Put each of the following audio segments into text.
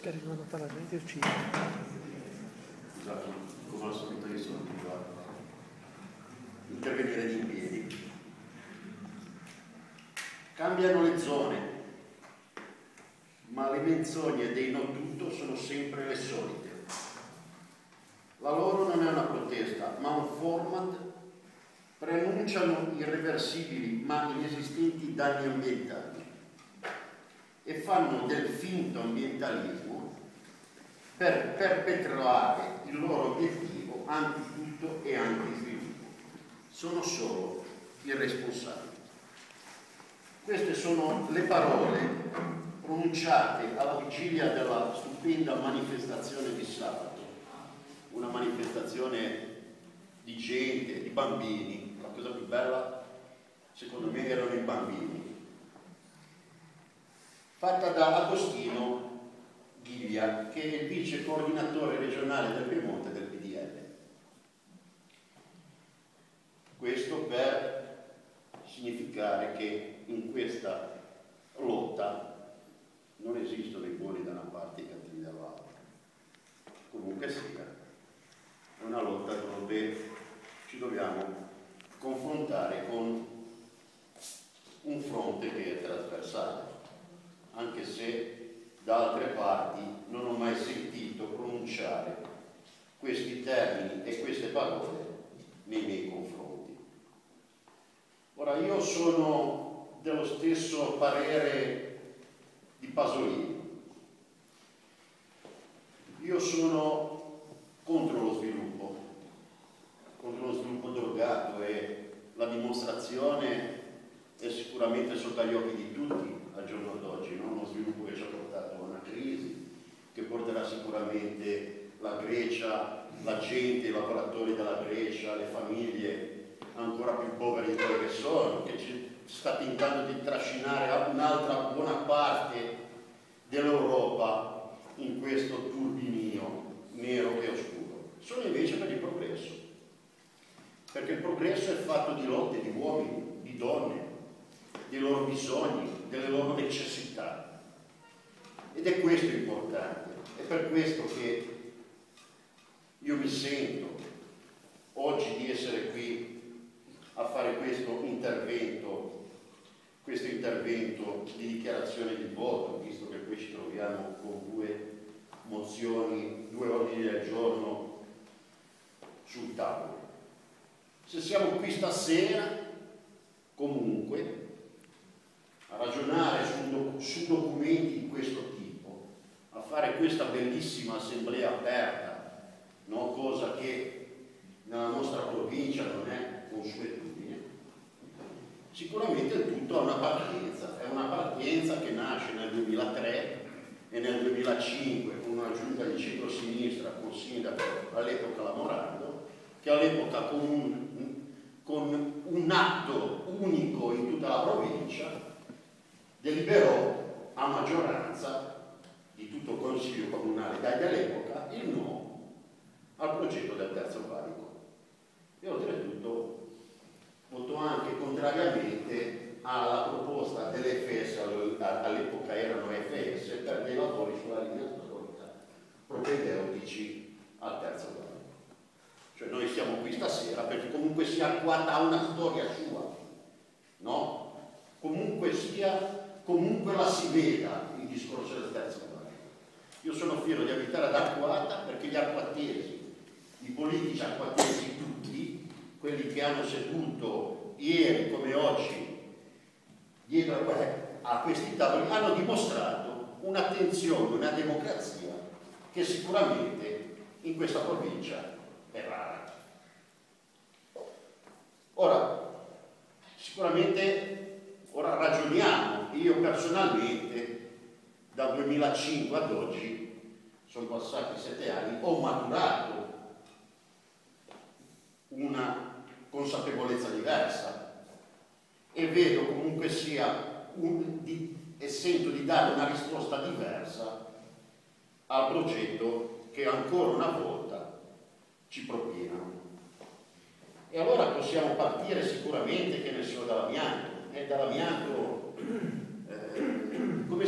la gente uccide. Scusate, come al solito io sono abituato a intervenire in piedi. Cambiano le zone, ma le menzogne dei no tutto sono sempre le solite. La loro non è una protesta, ma un format preannunciano irreversibili ma inesistenti danni ambientali e fanno del finto ambientalismo per perpetrare il loro obiettivo anti-tutto e anti-sviluppo. Sono solo irresponsabili. Queste sono le parole pronunciate alla vigilia della stupenda manifestazione di sabato, una manifestazione di gente, di bambini, la cosa più bella secondo me erano i bambini, fatta da Agostino Ghivia, che è il vice coordinatore regionale del Piemonte del PDL. Questo per significare che in questa lotta non esistono i buoni da una parte e i cattivi dall'altra. Comunque sia, è una lotta dove ci dobbiamo confrontare con un fronte che è trasversale, anche se da altre parti non ho mai sentito pronunciare questi termini e queste parole nei miei confronti. Ora io sono dello stesso parere di Pasolini. Io sono contro lo sviluppo, contro lo sviluppo drogato e la dimostrazione è sicuramente sotto agli occhi di tutti al giorno d'oggi, no? uno sviluppo che ci ha portato a una crisi, che porterà sicuramente la Grecia, la gente, i lavoratori della Grecia, le famiglie ancora più povere di quelle che sono, che ci sta tentando di trascinare un'altra buona parte dell'Europa in questo turbinio nero e oscuro. Sono invece per il progresso, perché il progresso è fatto di lotte di uomini, di donne, dei loro bisogni, delle loro necessità. Ed è questo importante, è per questo che io mi sento oggi di essere qui a fare questo intervento, questo intervento di dichiarazione di voto, visto che qui ci troviamo con due mozioni, due ordini del giorno sul tavolo. Se siamo qui stasera, comunque, ragionare su, su documenti di questo tipo, a fare questa bellissima assemblea aperta, no? cosa che nella nostra provincia non è consuetudine, sicuramente il tutto ha una partenza, è una partenza che nasce nel 2003 e nel 2005 con una giunta di centro-sinistra con sindaco all'epoca Lamorando, che all'epoca con con un atto unico in tutta la provincia deliberò a maggioranza di tutto il Consiglio Comunale dall'epoca il no al progetto del terzo valico. E oltretutto votò anche contrariamente alla proposta dell'FS, all'epoca erano FS, per dei lavori sulla linea storica propedeutici al terzo valico. Cioè noi siamo qui stasera perché comunque sia acquata ha una storia sua, no? Comunque sia comunque la si veda il discorso del terzo valico. Io sono fiero di abitare ad Arquata perché gli arquatesi, i politici arquatesi tutti, quelli che hanno seduto ieri come oggi dietro a questi tavoli, hanno dimostrato un'attenzione, una democrazia che sicuramente in questa provincia è rara. Ora, sicuramente ora ragioniamo io personalmente dal 2005 ad oggi, sono passati sette anni, ho maturato una consapevolezza diversa e vedo comunque sia un, di, e sento di dare una risposta diversa al progetto che ancora una volta ci propinano. E allora possiamo partire sicuramente, che ne so, dall'amianto. E dall'amianto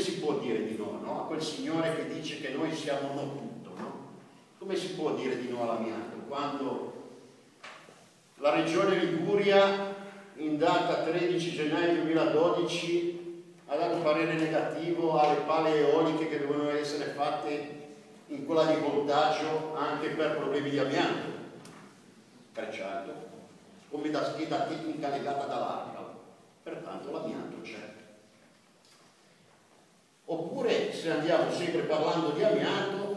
si può dire di no, no? A quel signore che dice che noi siamo no tutto, no? Come si può dire di no all'amianto quando la regione Liguria in data 13 gennaio 2012 ha dato parere negativo alle pale eoliche che devono essere fatte in quella di voltaggio anche per problemi di amianto, perciò come da scheda tecnica legata dall'ARPA, pertanto l'amianto c'è. Oppure se andiamo sempre parlando di amianto,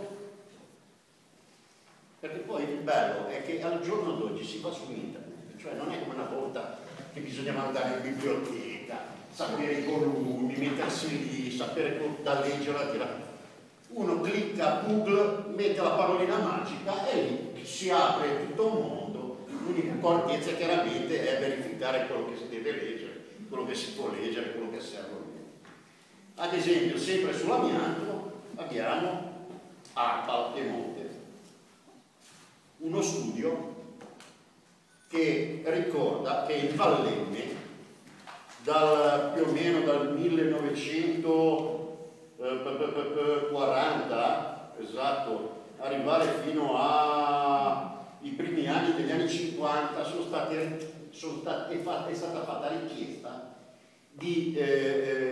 perché poi il bello è che al giorno d'oggi si fa su internet, cioè non è come una volta che bisognava andare in biblioteca, sapere i volumi, mettersi lì, sapere da leggere, tirare. Uno clicca Google, mette la parolina magica e lì si apre tutto un mondo. L'unica accortezza chiaramente è verificare quello che si deve leggere, quello che si può leggere, quello che serve. Ad esempio, sempre sull'amianto abbiamo ARPA Piemonte, uno studio che ricorda che in Vallemme dal, più o meno dal 1940 esatto, arrivare fino ai primi anni degli anni 50 sono state, sono state fatte, è stata fatta richiesta di eh,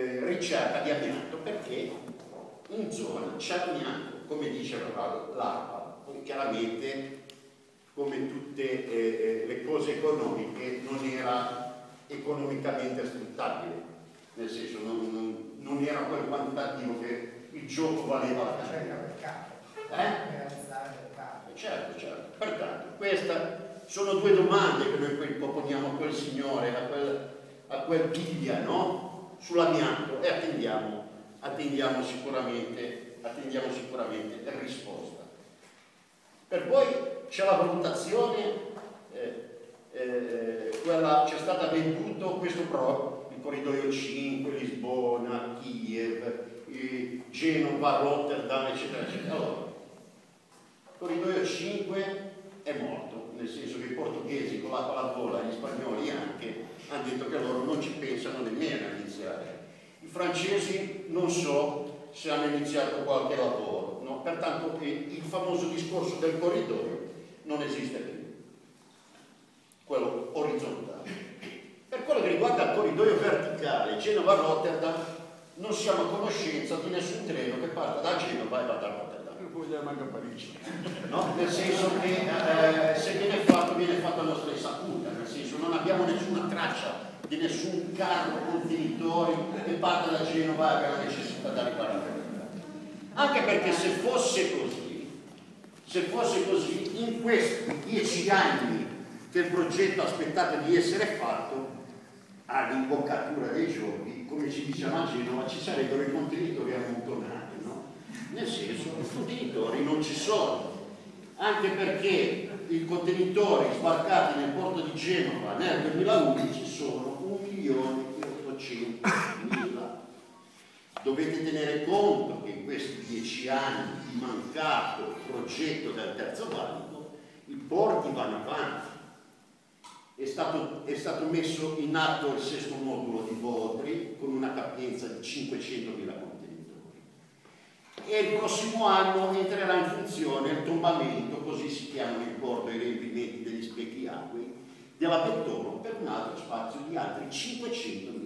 ricerca di amianto perché in zona c'è amianto, come dice l'ARPA, chiaramente come tutte eh, eh, le cose economiche, non era economicamente sfruttabile, nel senso non, non, non era quel quantitativo che il gioco valeva la cena. Eh? Certo, certo. Pertanto, queste sono due domande che noi poi poniamo a quel signore, a quel, a quel Biglia, no? Sull'amianto e attendiamo, attendiamo, sicuramente, attendiamo sicuramente risposta. Per poi c'è la valutazione, eh, eh, c'è stata venduto questo pro, il corridoio 5, Lisbona, Kiev, Genova, Rotterdam, eccetera, eccetera. Allora, corridoio 5 è morto, nel senso che i portoghesi con la palavola, gli spagnoli anche, hanno detto che loro non ci pensano nemmeno a iniziare. I francesi non so se hanno iniziato qualche lavoro, no? pertanto il famoso discorso del corridoio non esiste più, quello orizzontale. Per quello che riguarda il corridoio verticale Genova-Rotterdam, non siamo a conoscenza di nessun treno che parta da Genova e vada a Rotterdam. Vogliamo anche a Parigi. No? Nel senso che eh, se viene fatto, viene fatto a nostra insaputa, nel senso non abbiamo nessuna traccia di nessun carro contenitori che parte da Genova e abbia la necessità di arrivare a Rotterdam. Anche perché se fosse così, se fosse così, in questi dieci anni che il progetto aspettate di essere fatto, all'imboccatura dei giorni, come ci diciamo a Genova, ci sarebbero i contenitori amontonati? Nel senso, i contenitori non ci sono, anche perché i contenitori sbarcati nel porto di Genova nel 2011 sono 1 milione e 800 mila Dovete tenere conto che in questi dieci anni di mancato progetto del terzo valico i porti vanno avanti. È stato, è stato messo in atto il sesto modulo di Vodri con una capienza di 500.000 contenitori e il prossimo anno entrerà in funzione il tombamento, così si chiamano il porto e i riempimenti degli specchi acqui, della Bettono per un altro spazio di altri 500.000